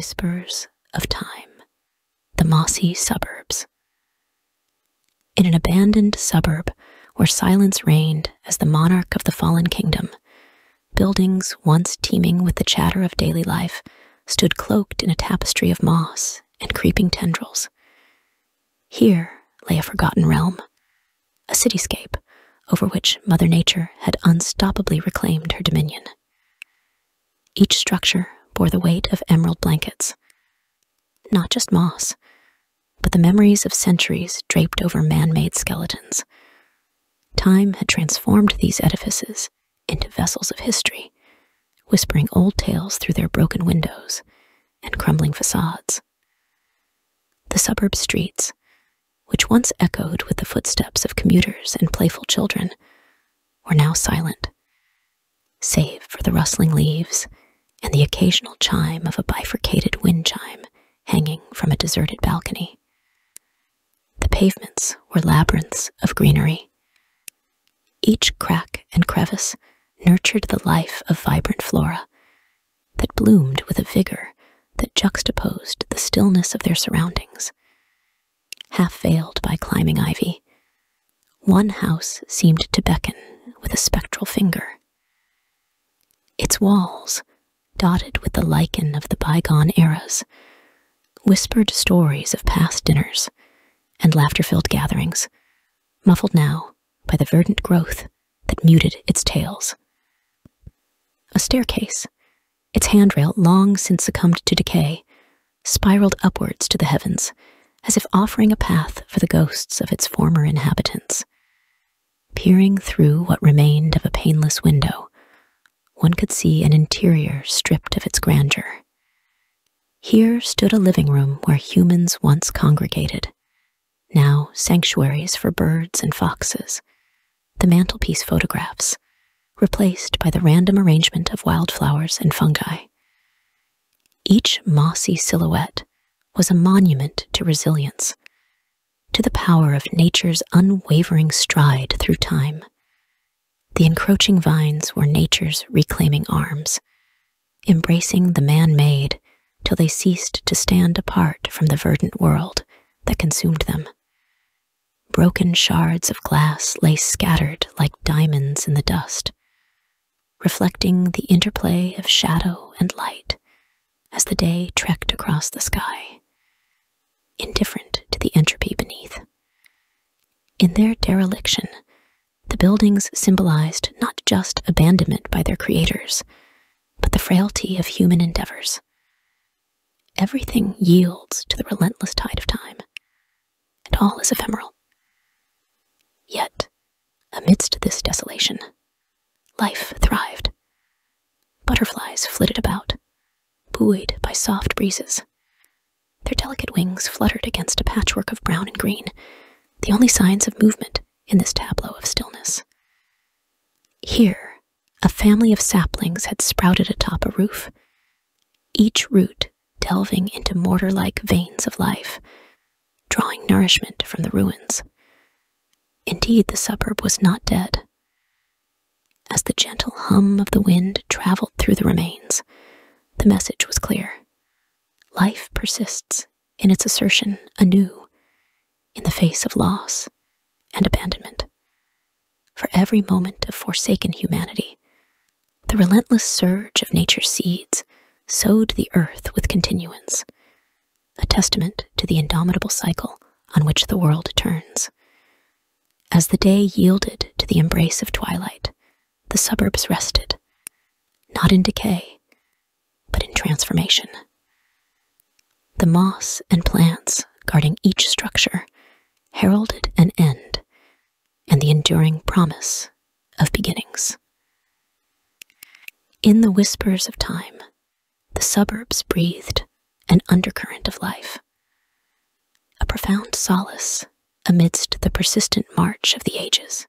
Whispers of Time, the mossy suburbs. In an abandoned suburb where silence reigned as the monarch of the fallen kingdom, buildings once teeming with the chatter of daily life stood cloaked in a tapestry of moss and creeping tendrils. Here lay a forgotten realm, a cityscape over which Mother Nature had unstoppably reclaimed her dominion. Each structure bore the weight of emerald blankets, not just moss, but the memories of centuries draped over man made skeletons. Time had transformed these edifices into vessels of history, whispering old tales through their broken windows and crumbling facades. The suburb streets, which once echoed with the footsteps of commuters and playful children, were now silent, save for the rustling leaves and the occasional chime of a bifurcated wind chime hanging from a deserted balcony. The pavements were labyrinths of greenery. Each crack and crevice nurtured the life of vibrant flora that bloomed with a vigor that juxtaposed the stillness of their surroundings. Half veiled by climbing ivy, one house seemed to beckon with a spectral finger. Its walls, dotted with the lichen of the bygone eras, whispered stories of past dinners and laughter filled gatherings, muffled now by the verdant growth that muted its tales. A staircase, its handrail long since succumbed to decay, spiraled upwards to the heavens, as if offering a path for the ghosts of its former inhabitants. Peering through what remained of a paneless window, one could see an interior stripped of its grandeur. Here stood a living room where humans once congregated, now sanctuaries for birds and foxes, the mantelpiece photographs, replaced by the random arrangement of wildflowers and fungi. Each mossy silhouette was a monument to resilience, to the power of nature's unwavering stride through time. The encroaching vines were nature's reclaiming arms, embracing the man made till they ceased to stand apart from the verdant world that consumed them. Broken shards of glass lay scattered like diamonds in the dust, reflecting the interplay of shadow and light as the day trekked across the sky, indifferent to the entropy beneath. In their dereliction, the buildings symbolized not just abandonment by their creators, but the frailty of human endeavors. Everything yields to the relentless tide of time, and all is ephemeral. Yet, amidst this desolation, life thrived. Butterflies flitted about, buoyed by soft breezes. Their delicate wings fluttered against a patchwork of brown and green, the only signs of movement in this tableau of stillness. Here, a family of saplings had sprouted atop a roof, each root delving into mortar like veins of life, drawing nourishment from the ruins. Indeed, the suburb was not dead. As the gentle hum of the wind traveled through the remains, the message was clear. Life persists in its assertion anew in the face of loss and abandonment. For every moment of forsaken humanity, the relentless surge of nature's seeds sowed the earth with continuance, a testament to the indomitable cycle on which the world turns. As the day yielded to the embrace of twilight, the suburbs rested, not in decay, but in transformation. The moss and plants guarding each structure heralded an end and the enduring promise of beginnings. In the whispers of time, the suburbs breathed an undercurrent of life, a profound solace amidst the persistent march of the ages.